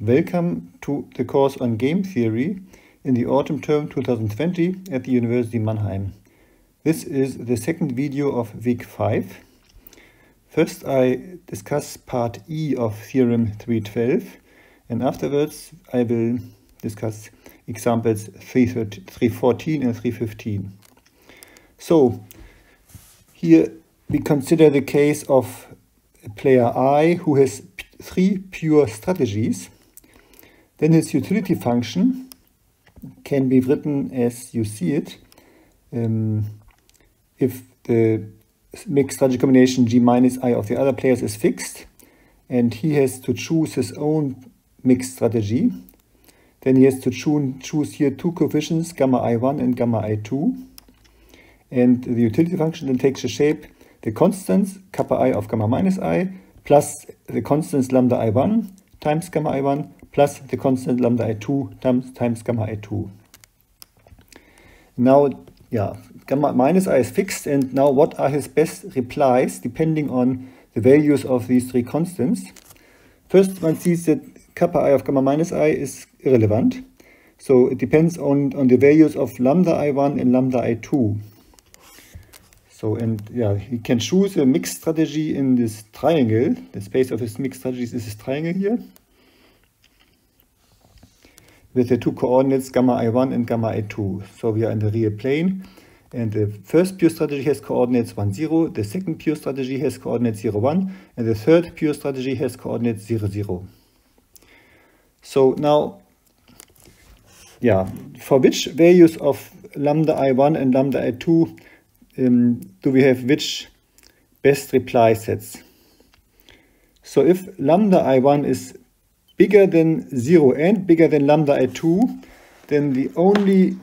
Welcome to the course on game theory in the autumn term 2020 at the University Mannheim. This is the second video of week 5. First I discuss part E of theorem 312 and afterwards I will discuss examples 314 and 315. So here we consider the case of player I who has three pure strategies then his utility function can be written as you see it. Um, if the mixed strategy combination G minus I of the other players is fixed and he has to choose his own mixed strategy, then he has to choose here two coefficients, gamma I1 and gamma I2. And the utility function then takes the shape the constants kappa i of gamma minus i plus the constants lambda I1 times gamma I1 plus the constant lambda i2 times, times gamma i2. Now, yeah, gamma minus i is fixed, and now what are his best replies depending on the values of these three constants? First, one sees that kappa i of gamma minus i is irrelevant. So it depends on, on the values of lambda i1 and lambda i2. So, and yeah, he can choose a mixed strategy in this triangle. The space of his mixed strategies is this triangle here with the two coordinates gamma i1 and gamma i2. So we are in the real plane. And the first pure strategy has coordinates 1, 0. The second pure strategy has coordinates 0, 1. And the third pure strategy has coordinates 0, 0. So now, yeah, for which values of lambda i1 and lambda i2 um, do we have which best reply sets? So if lambda i1 is bigger than 0 and bigger than lambda i2, then the only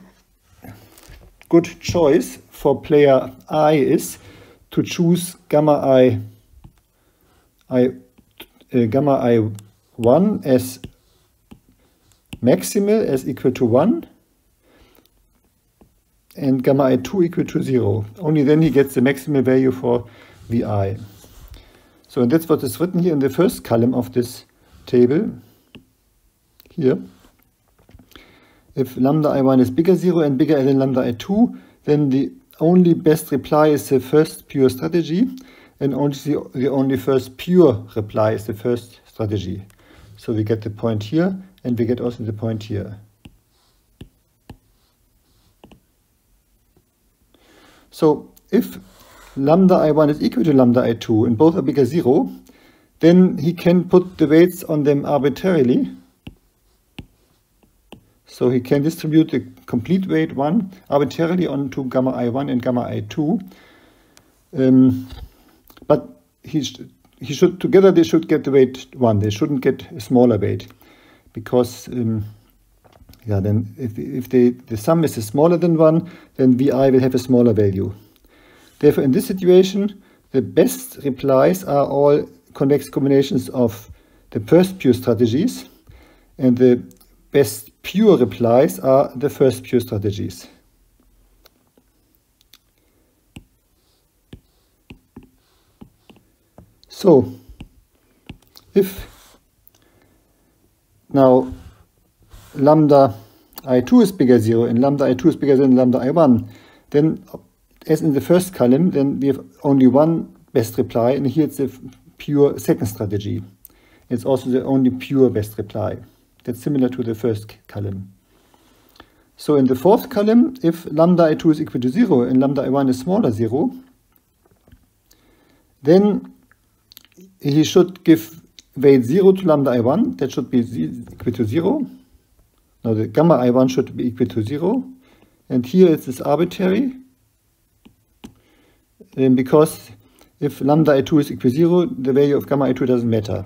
good choice for player i is to choose gamma i, I uh, gamma i1 as maximal as equal to 1 and gamma i2 equal to 0. Only then he gets the maximal value for vi. So that's what is written here in the first column of this table here. If lambda i1 is bigger 0 and bigger than lambda i2, then the only best reply is the first pure strategy, and only the, the only first pure reply is the first strategy. So we get the point here, and we get also the point here. So if lambda i1 is equal to lambda i2 and both are bigger 0, then he can put the weights on them arbitrarily so he can distribute the complete weight 1 arbitrarily onto gamma i1 and gamma i2. Um, but he, sh he should together they should get the weight 1. They shouldn't get a smaller weight because um, yeah, then if, if they, the sum is smaller than 1, then vi will have a smaller value. Therefore, in this situation, the best replies are all convex combinations of the first pure strategies and the best pure replies are the first pure strategies. So, if now lambda i2 is bigger 0 and lambda i2 is bigger than lambda i1, then as in the first column, then we have only one best reply, and here it's the pure second strategy. It's also the only pure best reply. That's similar to the first column. So in the fourth column, if lambda i2 is equal to 0 and lambda i1 is smaller 0, then he should give weight 0 to lambda i1. That should be equal to 0. Now the gamma i1 should be equal to 0. And here it is arbitrary. Um, because if lambda i2 is equal to 0, the value of gamma i2 doesn't matter.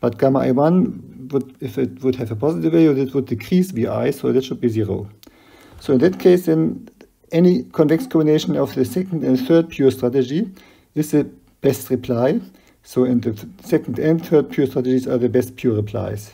But gamma i1 would, if it would have a positive value, this would decrease Vi, so that should be zero. So in that case, then any convex combination of the second and third pure strategy is the best reply. So in the second and third pure strategies are the best pure replies.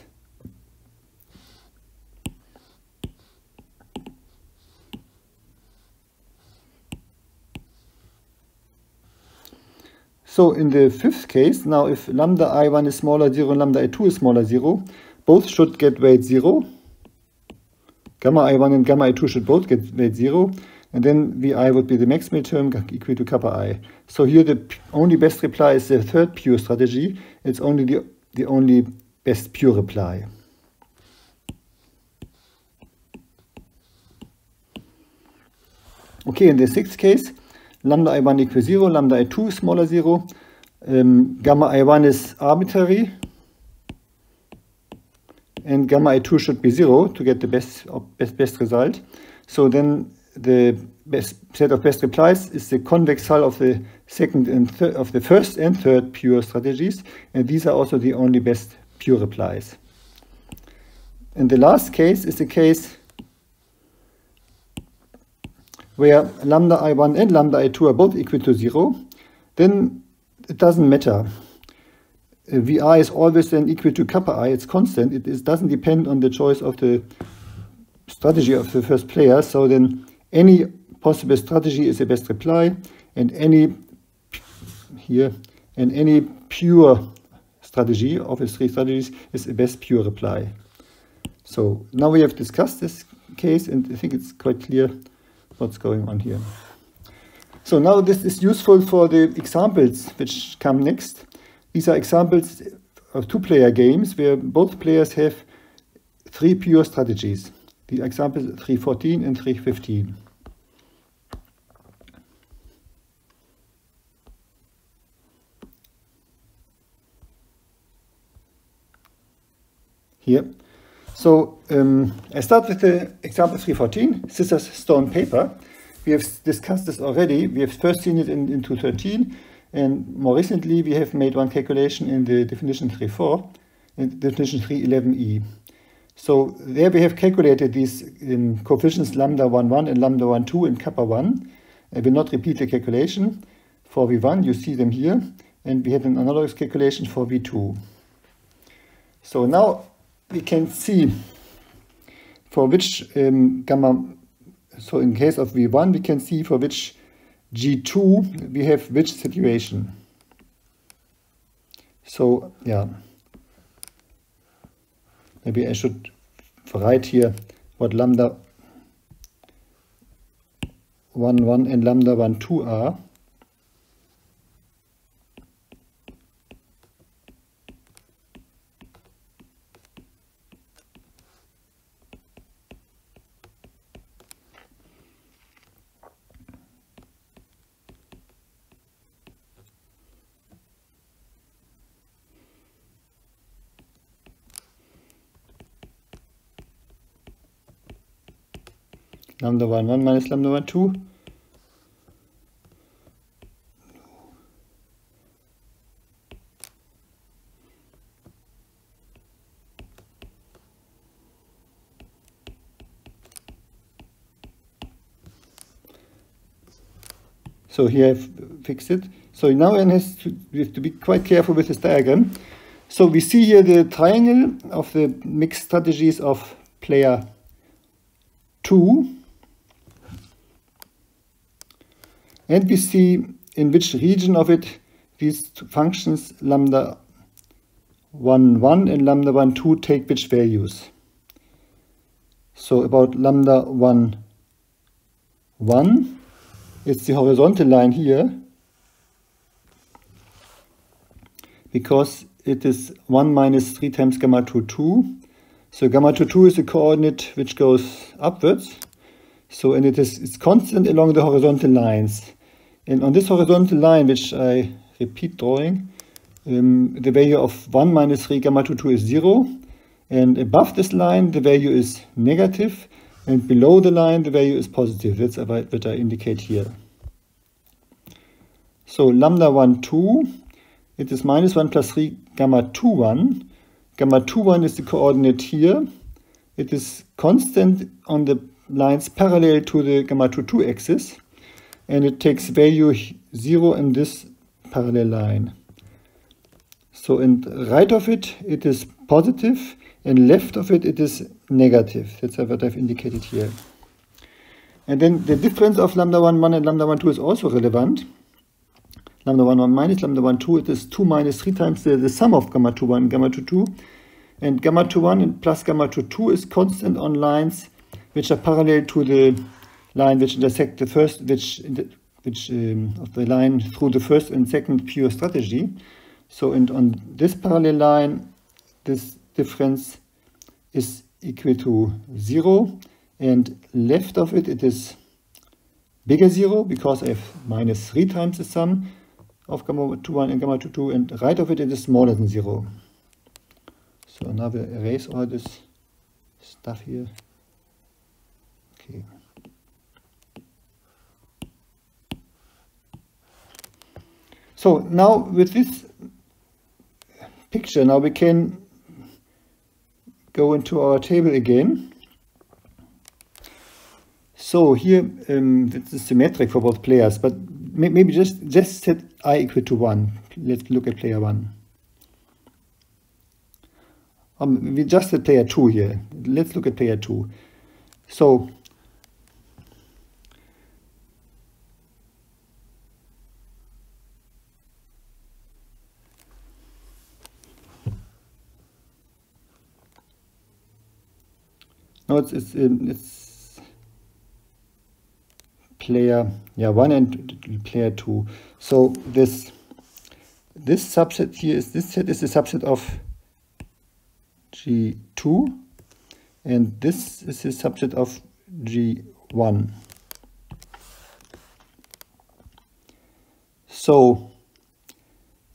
So in the fifth case, now if lambda i1 is smaller 0 and lambda i2 is smaller 0, both should get weight 0. Gamma i1 and gamma i2 should both get weight 0. And then Vi would be the maximal term equal to kappa i. So here the only best reply is the third pure strategy. It's only the, the only best pure reply. Okay, in the sixth case, lambda i1 equals 0, lambda i2 smaller 0. Um, gamma i1 is arbitrary. And gamma i2 should be 0 to get the best, best, best result. So then the best set of best replies is the convex hull of the second and of the first and third pure strategies, and these are also the only best pure replies. And the last case is the case where lambda i1 and lambda i2 are both equal to 0, then it doesn't matter. Uh, Vi is always then equal to kappa i, it's constant. It is, doesn't depend on the choice of the strategy of the first player. So then any possible strategy is the best reply, and any here and any pure strategy of the three strategies is the best pure reply. So now we have discussed this case, and I think it's quite clear what's going on here. So now this is useful for the examples which come next. These are examples of two-player games where both players have three pure strategies. The examples 314 and 315. Here. So um, I start with the example 314, scissors, stone, paper. We have discussed this already. We have first seen it in, in 213, and more recently we have made one calculation in the definition 3.4, in definition 3.11e. So there we have calculated these um, coefficients lambda 1, 1 and lambda 1, 2 and kappa 1. I will not repeat the calculation. For V1, you see them here. And we had an analogous calculation for V2. So now we can see for which um, gamma, so in case of V1, we can see for which G2 we have which situation. So, yeah. Maybe I should write here what lambda 1, 1 and lambda 1, 2 are. Lambda 1 1 minus lambda 1 2 So here I've fixed it. So now has to, we have to be quite careful with this diagram. So we see here the triangle of the mixed strategies of player 2 And we see in which region of it these functions lambda 1, 1 and lambda 1, 2 take which values. So about lambda 1, 1, it's the horizontal line here because it is 1 minus 3 times gamma 2, 2. So gamma 2, 2 is a coordinate which goes upwards. So and it is it's constant along the horizontal lines. And on this horizontal line, which I repeat drawing, um, the value of 1 minus 3 gamma 2 2 is 0. And above this line, the value is negative, and below the line, the value is positive. That's what I indicate here. So lambda 1, 2, it is minus 1 plus 3 gamma 2, 1. Gamma 2, 1 is the coordinate here. It is constant on the lines parallel to the gamma 2, 2 axis and it takes value 0 in this parallel line. So in right of it, it is positive, and left of it, it is negative. That's what I've indicated here. And then the difference of lambda 1, 1 and lambda 1, 2 is also relevant. Lambda 1, 1 minus lambda 1, 2, it is 2 minus 3 times the, the sum of gamma 2, 1 and gamma 2, 2. and gamma 2 1 and plus gamma 2 2 is constant on lines which are parallel to the line which intersect the first, which, which um, of the line through the first and second pure strategy. So and on this parallel line, this difference is equal to zero and left of it, it is bigger zero because I have minus three times the sum of gamma 2 1 and gamma 2 2 and right of it, it is smaller than zero. So now we erase all this stuff here. Okay. So now with this picture, now we can go into our table again. So here um, this is symmetric for both players, but maybe just just set i equal to one. Let's look at player one. Um, we just set player two here. Let's look at player two. So It's it's um, it's player yeah one and player two. So this this subset here is this set is a subset of G2 and this is a subset of G1. So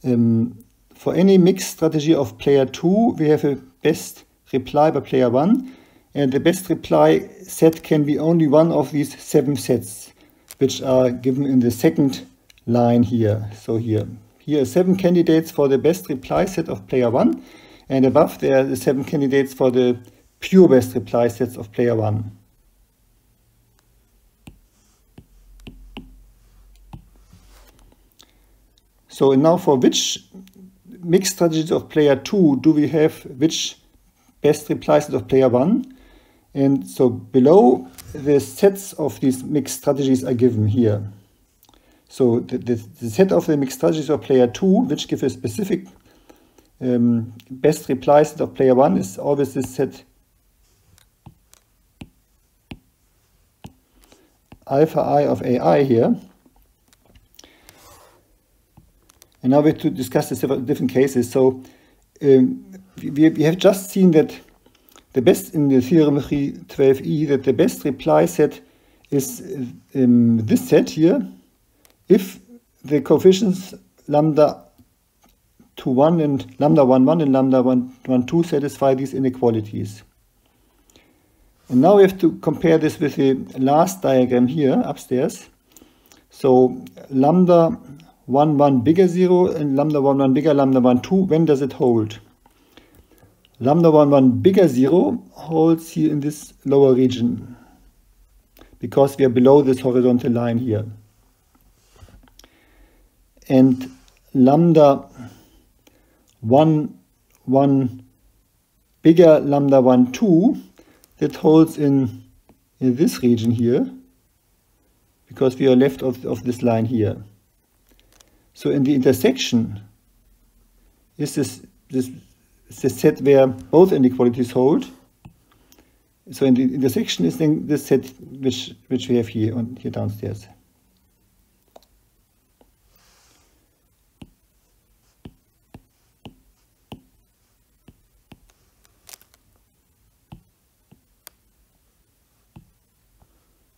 um, for any mixed strategy of player 2 we have a best reply by player 1 and the best reply set can be only one of these seven sets, which are given in the second line here. So here, here are seven candidates for the best reply set of player one, and above there are the seven candidates for the pure best reply sets of player one. So now for which mixed strategies of player 2 do we have which best reply set of player 1? And so below the sets of these mixed strategies are given here. So the, the, the set of the mixed strategies of player 2, which give a specific um, best reply set of player 1 is always this set alpha i of ai here. And now we have to discuss the different cases. So um, we, we have just seen that the best in the theorem 12e that the best reply set is um, this set here if the coefficients lambda 2 1 and lambda 1 1 and lambda 1 1 2 satisfy these inequalities. And now we have to compare this with the last diagram here upstairs. So lambda 1 1 bigger 0 and lambda 1 1 bigger lambda 1 2, when does it hold? Lambda 1 1 bigger 0 holds here in this lower region because we are below this horizontal line here. And lambda 1 1 bigger lambda 1 2 that holds in, in this region here because we are left of, of this line here. So in the intersection is this, this the set where both inequalities hold. So in the intersection is then the set which which we have here on here downstairs.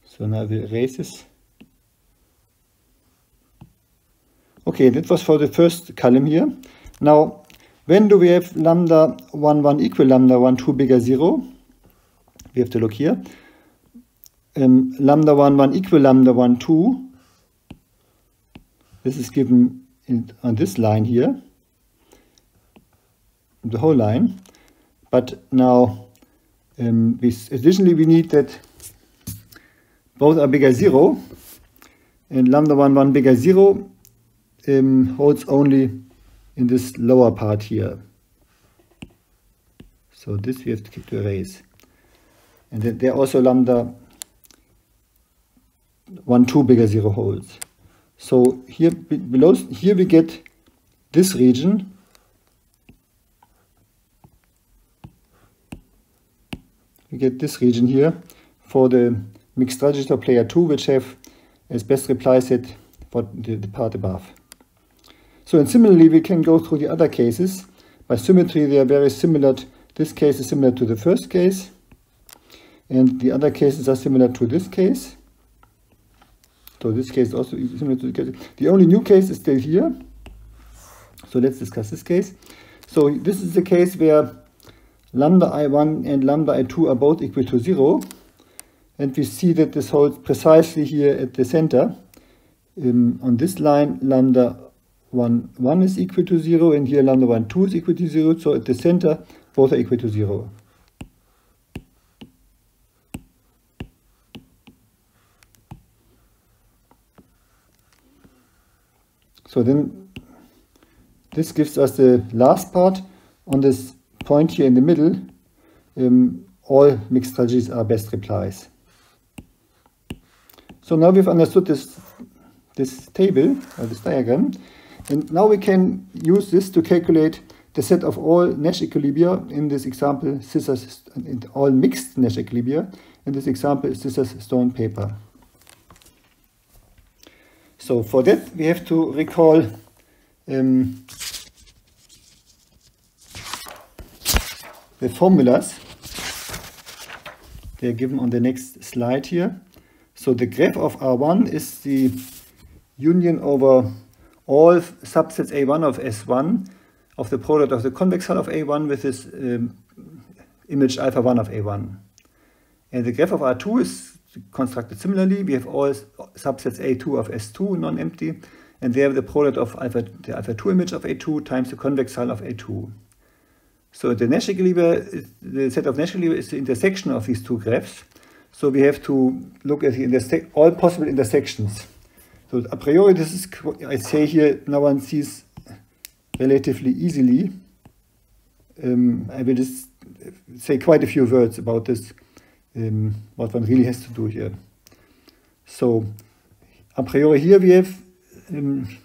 So now erase this. Okay, that was for the first column here. Now when do we have lambda 1, 1 equal lambda 1, 2 bigger 0? We have to look here. Um, lambda 1, 1 equal lambda 1, 2. This is given in, on this line here, the whole line. But now, um, we, additionally, we need that both are bigger 0. And lambda 1, 1 bigger 0 um, holds only in this lower part here. So this we have to, erase. And then there also lambda 1, 2 bigger 0 holds. So here below here we get this region we get this region here for the mixed register player 2, which have as best reply set for the, the part above. So and similarly, we can go through the other cases. By symmetry, they are very similar. This case is similar to the first case. And the other cases are similar to this case. So this case is also similar to the case. The only new case is still here. So let's discuss this case. So this is the case where lambda i1 and lambda i2 are both equal to 0. And we see that this holds precisely here at the center. Um, on this line, lambda 1, 1 is equal to 0, and here lambda 1, 2 is equal to 0. So at the center, both are equal to 0. So then this gives us the last part on this point here in the middle. Um, all mixed strategies are best replies. So now we've understood this, this table or this diagram. And now we can use this to calculate the set of all Nash equilibria. In this example, scissors, all mixed Nash equilibria. In this example, scissors, stone, paper. So for that, we have to recall um, the formulas. They are given on the next slide here. So the graph of R1 is the union over all subsets A1 of S1 of the product of the convex hull of A1 with this um, image alpha 1 of A1. And the graph of R2 is constructed similarly. We have all subsets A2 of S2 non-empty, and there the product of alpha, the alpha 2 image of A2 times the convex hull of A2. So the Nash equilibrium, the set of Nash equilibria is the intersection of these two graphs. So we have to look at the all possible intersections. So a priori, this is, I say here, no one sees relatively easily. Um, I will just say quite a few words about this, um, what one really has to do here. So a priori here we have, um,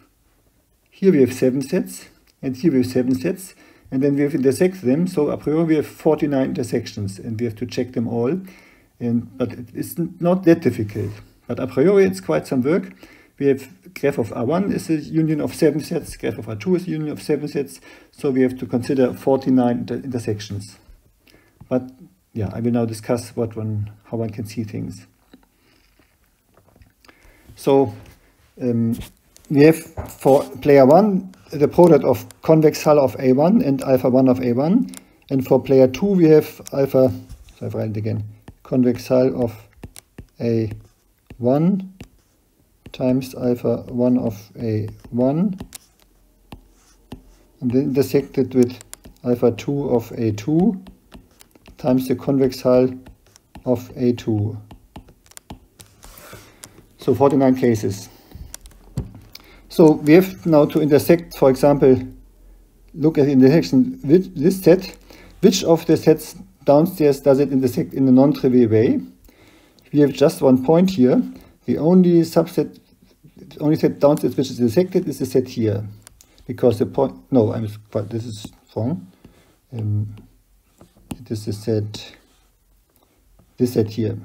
here we have seven sets, and here we have seven sets and then we have intersect them. So a priori we have 49 intersections and we have to check them all. And, but it's not that difficult. But a priori it's quite some work. We have graph of R1 is a union of seven sets, graph of R2 is a union of seven sets. So we have to consider 49 inter intersections. But yeah, I will now discuss what one, how one can see things. So um, we have for player 1 the product of convex hull of A1 and alpha 1 of A1. And for player 2 we have alpha, so I've written it again, convex hull of A1 times alpha 1 of A1 and then intersected with alpha 2 of A2 times the convex hull of A2. So 49 cases. So we have now to intersect, for example, look at the intersection with this set. Which of the sets downstairs does it intersect in a non-trivial way? We have just one point here. The only subset, the only set downstairs which is intersected is the set here. Because the point, no, I'm this is wrong. Um, this is set, this set here.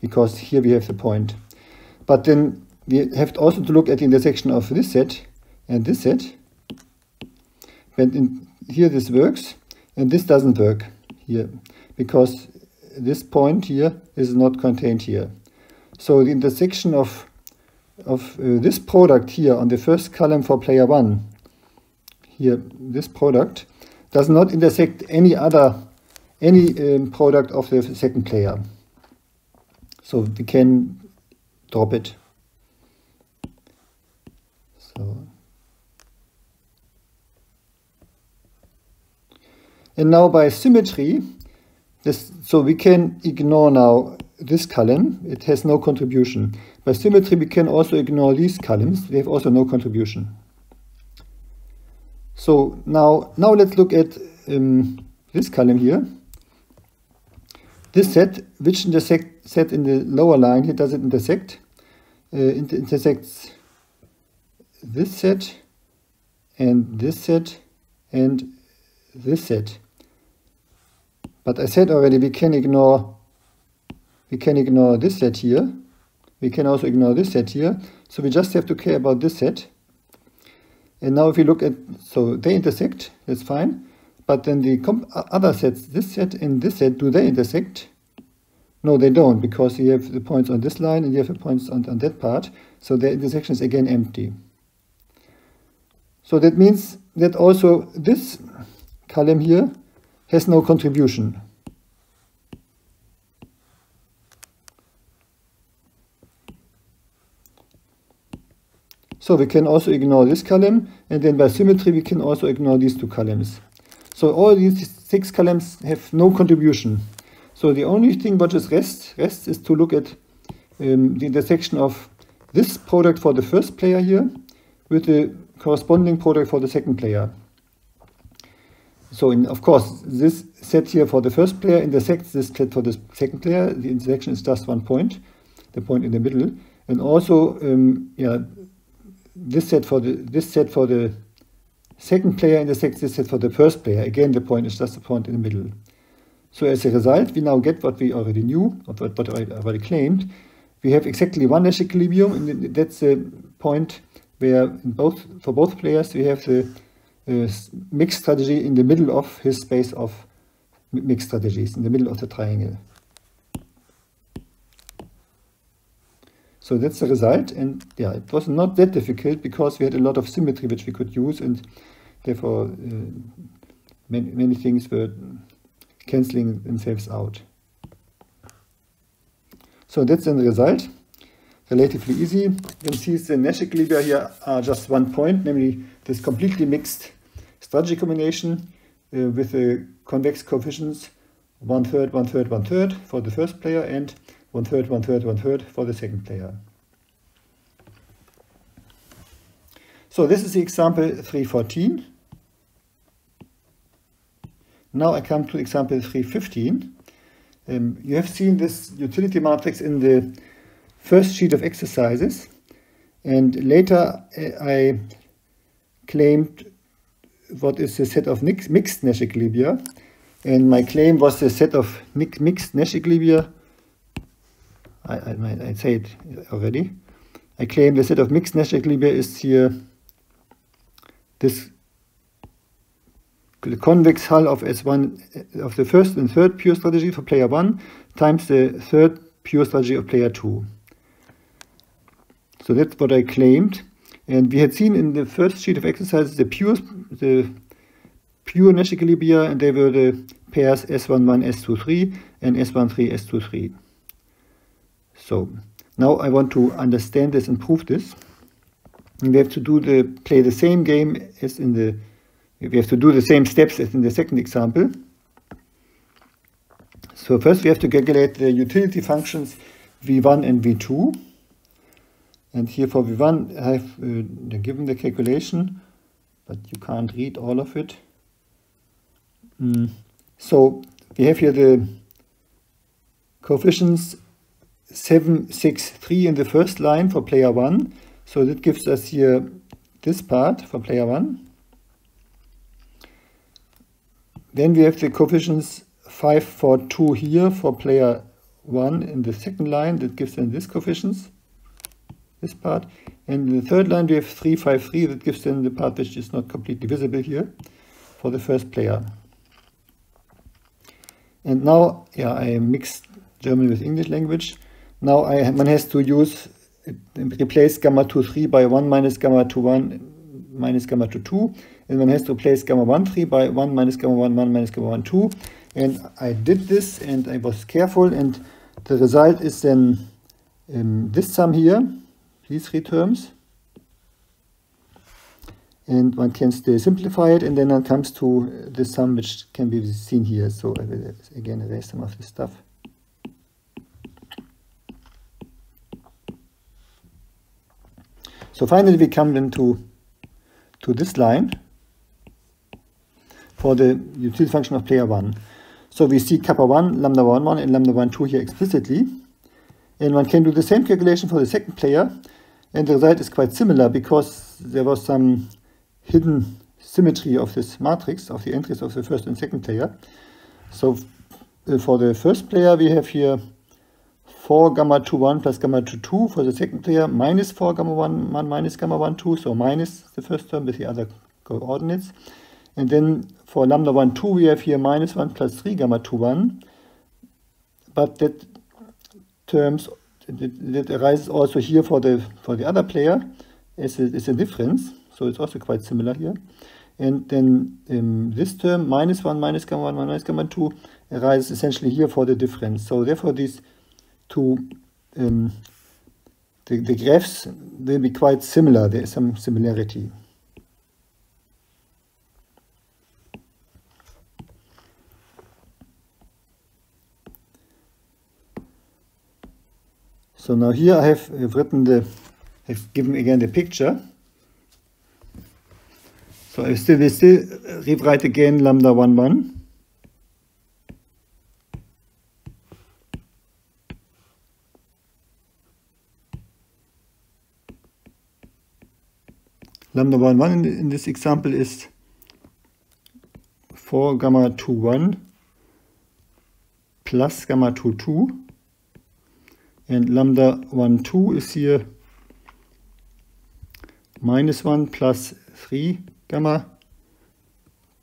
Because here we have the point. But then we have also to look at the intersection of this set and this set. When in, here this works and this doesn't work here because this point here is not contained here. So the intersection of of uh, this product here on the first column for player 1, here this product, does not intersect any other, any um, product of the second player. So we can drop it. So. And now by symmetry, this, so we can ignore now this column, it has no contribution. By symmetry, we can also ignore these columns, they have also no contribution. So now, now let's look at um, this column here. This set, which intersect set in the lower line here, does it intersect? Uh, inter intersects this set and this set and this set. But I said already we can ignore we can ignore this set here. We can also ignore this set here. So we just have to care about this set. And now if we look at, so they intersect, that's fine. But then the other sets, this set and this set, do they intersect? No, they don't, because you have the points on this line and you have the points on, on that part. So the intersection is again empty. So that means that also this column here has no contribution. So we can also ignore this column, and then by symmetry we can also ignore these two columns. So all these six columns have no contribution. So the only thing what is rest, rest is to look at um, the intersection of this product for the first player here with the corresponding product for the second player. So in, of course, this set here for the first player intersects this set for the second player. The intersection is just one point, the point in the middle. And also, um, yeah, this set for the this set for the second player intersects this set for the first player. Again, the point is just the point in the middle. So as a result, we now get what we already knew, or what, what I already claimed. We have exactly one Nash equilibrium, and that's the point where both for both players we have the mixed strategy in the middle of his space of mixed strategies, in the middle of the triangle. So that's the result. And yeah, it was not that difficult because we had a lot of symmetry which we could use and therefore uh, many, many things were cancelling themselves out. So that's the result. Relatively easy. You can see the Nash equilibria here are just one point, namely this completely mixed strategy combination uh, with the convex coefficients one third, one third, one third for the first player and one third, one third, one third for the second player. So this is the example 314. Now I come to example 315. Um, you have seen this utility matrix in the first sheet of exercises and later uh, I claimed what is the set of mix, mixed Nash equilibria and my claim was the set of mix, mixed Nash equilibria I, I, I say it already. I claim the set of mixed Nash equilibria is here this the convex hull of S1 of the first and third pure strategy for player 1 times the third pure strategy of player 2. So that's what I claimed. And we had seen in the first sheet of exercises the pure the pure Nash equilibria and they were the pairs S11, S23 and S13, S23. So now I want to understand this and prove this. And we have to do the play the same game as in the we have to do the same steps as in the second example. So first we have to calculate the utility functions v1 and v2. And here for v1 I have uh, given the calculation, but you can't read all of it. Mm. So we have here the coefficients 7, 6, 3 in the first line for player 1. So that gives us here this part for player 1. Then we have the coefficients 5 for 2 here for player 1 in the second line. That gives then this coefficients, this part. And the third line we have 353 That gives then the part which is not completely visible here for the first player. And now, yeah, I mixed German with English language. Now I, one has to use, replace gamma 2, 3 by 1 minus gamma 2, 1 minus gamma 2, 2. And one has to replace gamma 1, 3 by 1 minus gamma 1, 1 minus gamma 1, 2. And I did this and I was careful and the result is then um, this sum here, these three terms. And one can still simplify it and then it comes to uh, the sum which can be seen here. So I will again erase some of this stuff. So finally we come then to, to this line for the utility function of player 1. So we see kappa 1, lambda 1, 1 and lambda 1, 2 here explicitly. And one can do the same calculation for the second player. And the result is quite similar because there was some hidden symmetry of this matrix, of the entries of the first and second player. So uh, for the first player, we have here 4 gamma 2 1 plus gamma 2 2. For the second player, minus 4 gamma 1 1 minus gamma 1 2. So minus the first term with the other coordinates. And then for lambda 1 2, we have here minus 1 plus 3 gamma 2 1. But that terms that arises also here for the for the other player is a, is a difference. So it's also quite similar here. And then um, this term, minus 1 minus gamma 1 minus gamma 2, arises essentially here for the difference. So therefore these two, um, the, the graphs will be quite similar. There is some similarity. So now here I have written the, I've given again the picture. So I still, will still uh, rewrite again lambda 1 1. Lambda 1 1 in, in this example is 4 gamma 2 1 plus gamma 2 2 and lambda 1 2 is here minus 1 plus 3 gamma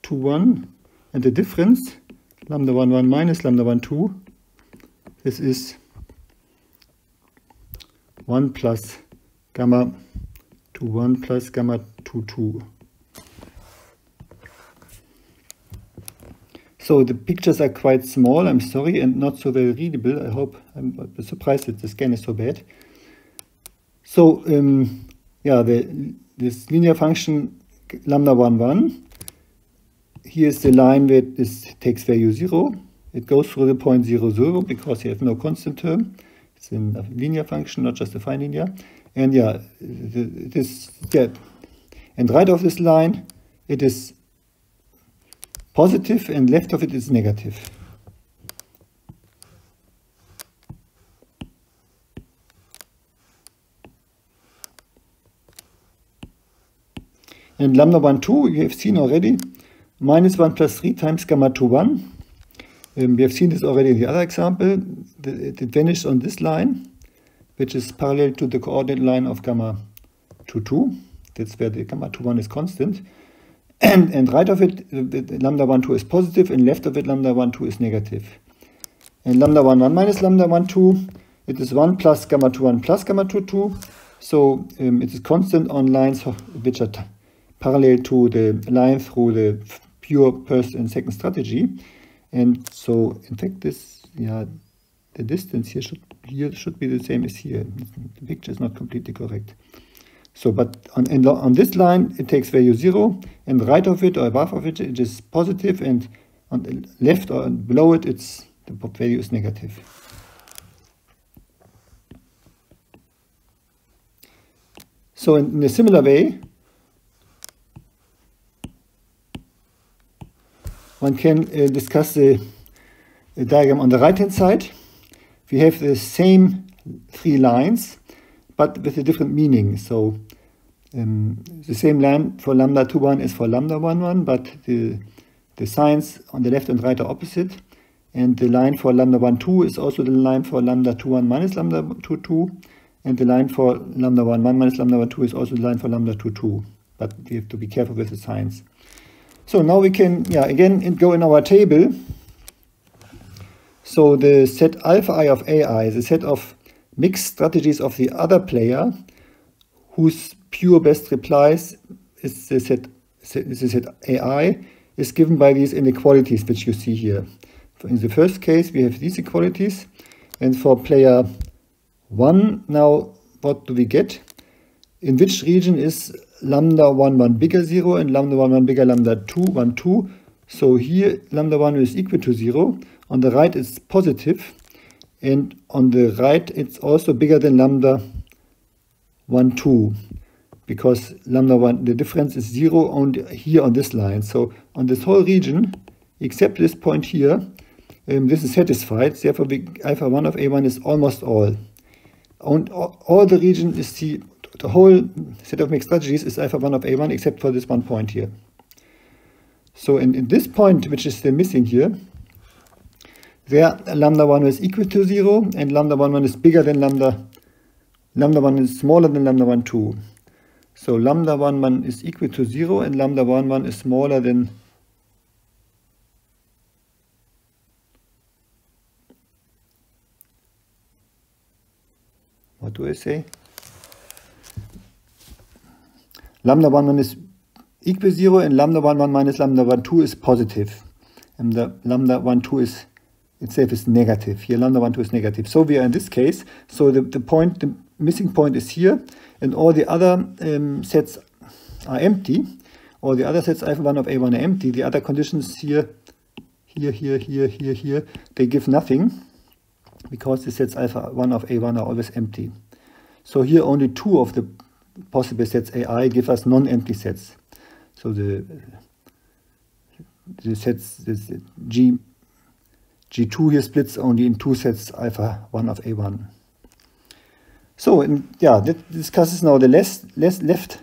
2 1 and the difference lambda 1 1 minus lambda 1 2 this is 1 plus gamma 2 1 plus gamma 2 2 So the pictures are quite small, I'm sorry, and not so very readable. I hope, I'm surprised that the scan is so bad. So, um, yeah, the, this linear function lambda 1, 1. Here's the line where this takes value 0. It goes through the point 0, 0 because you have no constant term. It's a linear function, not just affine linear. And yeah, this, yeah, and right off this line, it is positive and left of it is negative. And lambda 1, 2, you have seen already, minus 1 plus 3 times gamma 2, 1. Um, we have seen this already in the other example. It, it on this line, which is parallel to the coordinate line of gamma 2, 2. That's where the gamma 2, 1 is constant. And, right of it, lambda 1, 2 is positive, and left of it, lambda 1, 2 is negative. And lambda 1, 1 minus lambda 1, 2, it is 1 plus gamma 2, 1 plus gamma 2, 2. So um, it is constant on lines which are parallel to the line through the pure first and second strategy. And so, in fact, this, yeah, the distance here should here should be the same as here. The picture is not completely correct. So, but on, on this line, it takes value 0, and right of it or above of it, it is positive, and on the left or below it, it's the value is negative. So in, in a similar way, one can uh, discuss the, the diagram on the right hand side. We have the same three lines, but with a different meaning. So um, the same line for lambda 2 1 is for lambda 1 1, but the, the signs on the left and right are opposite. And the line for lambda 1 2 is also the line for lambda 2 1 minus lambda 2 2. And the line for lambda 1 1 minus lambda 1 2 is also the line for lambda 2 2. But we have to be careful with the signs. So now we can, yeah, again, go in our table. So the set alpha i of ai is a set of mixed strategies of the other player whose pure best replies is the set, is the set ai is given by these inequalities which you see here. In the first case, we have these equalities. And for player 1, now what do we get? In which region is lambda 1 1 bigger 0 and lambda 1 1 bigger lambda 2 1 2. So here lambda 1 is equal to 0. On the right it's positive and on the right it's also bigger than lambda 1 2 because lambda 1 the difference is 0 on here on this line. So on this whole region except this point here um, this is satisfied. Therefore we, alpha 1 of a1 is almost all. And all the region is the the whole set of mixed strategies is alpha 1 of a1 except for this one point here. So in, in this point, which is the missing here, where lambda 1 is equal to 0 and lambda 1 1 is bigger than lambda, lambda 1 is smaller than lambda 1 2. So lambda 1 1 is equal to 0 and lambda 1 1 is smaller than what do I say? Lambda 1 1 is equal to 0 and lambda 1 1 minus lambda 1 2 is positive. And the lambda 1 2 is itself is negative. Here lambda 1 2 is negative. So we are in this case. So the, the point, the missing point is here and all the other um, sets are empty. All the other sets alpha 1 of a1 are empty. The other conditions here, here, here, here, here, here, they give nothing because the sets alpha 1 of a1 are always empty. So here only two of the possible sets AI give us non-empty sets. So the the sets G G2 here splits only in two sets alpha 1 of A1. So in, yeah, that discusses now the less, less left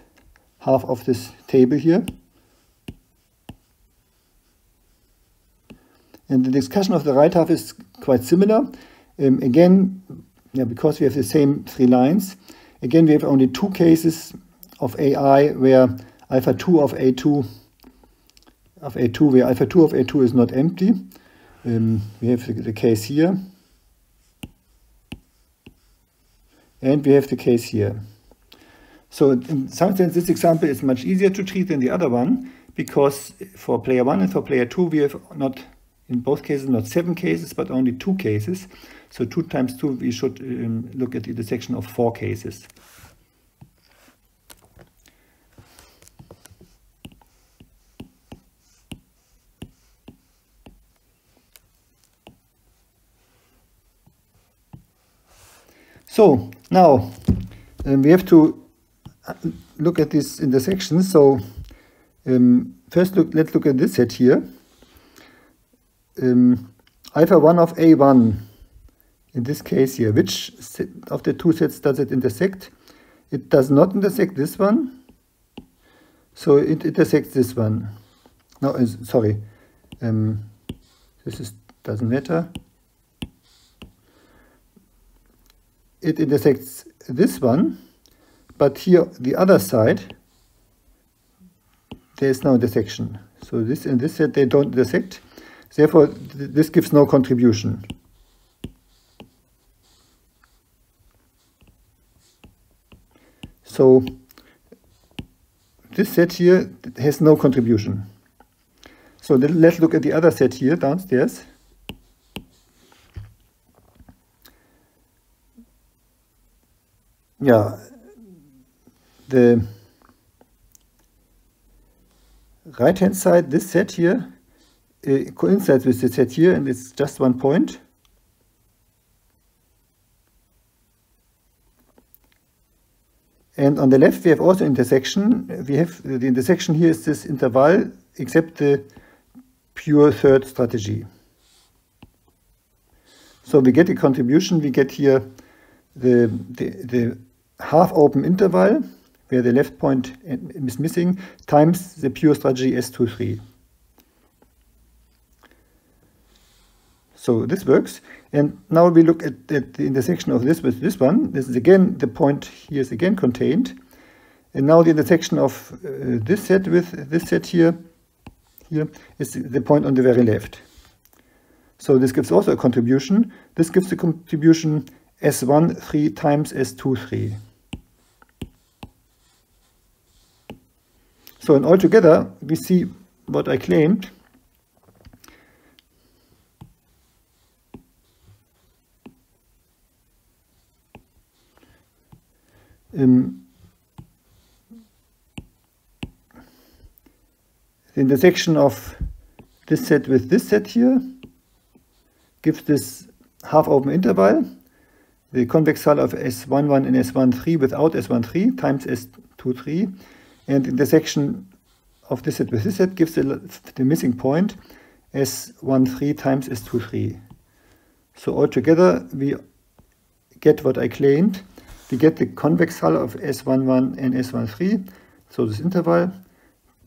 half of this table here. And the discussion of the right half is quite similar. Um, again, yeah, because we have the same three lines, again we have only two cases of AI where alpha 2 of A2 of A2 where alpha 2 of A2 is not empty. Um, we have the, case here. And we have the case here. So in some sense, this example is much easier to treat than the other one because for player 1 and for player 2, we have not, in both cases, not seven cases, but only two cases. So 2 times 2, we should um, look at the intersection of four cases. So now um, we have to uh, look at this intersection. So um, first look, let's look at this set here. Um, alpha 1 of A1, in this case here, which of the two sets does it intersect? It does not intersect this one, so it intersects this one. No, uh, sorry, um, this is, doesn't matter. It intersects this one, but here the other side, there is no intersection. So this and this set, they don't intersect. Therefore, th this gives no contribution. So this set here has no contribution. So let's look at the other set here downstairs. Yeah, the right hand side, this set here, uh, coincides with the set here, and it's just one point. And on the left, we have also intersection. We have the intersection here is this interval, except the pure third strategy. So we get a contribution. We get here the, the, the half open interval where the left point is missing times the pure strategy S23. So this works. And now we look at, at, the intersection of this with this one. This is again, the point here is again contained. And now the intersection of uh, this set with this set here, here is the point on the very left. So this gives also a contribution. This gives the contribution S1 3 times S2 So in altogether, we see what I claimed. Um, the intersection of this set with this set here gives this half open interval the convex hull of S11 and S13 without S13 times S23 and the intersection of this set with this set gives the, the missing point S13 times S23. So altogether we get what I claimed. We get the convex hull of S11 and S13, so this interval,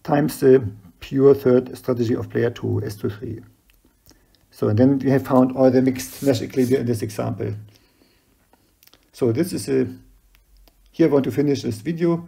times the pure third strategy of player 2, S23. So, and then we have found all the mixed Nash equilibria in this example. So this is a, here I want to finish this video.